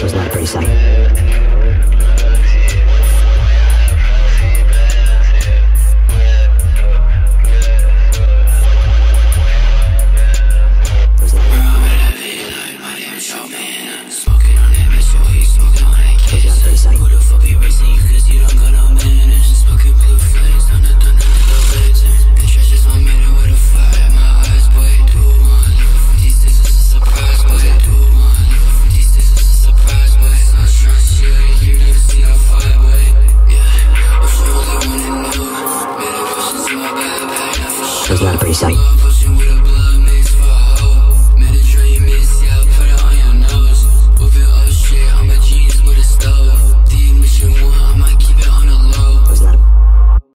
which was not a threesome. Was not a pretty sight.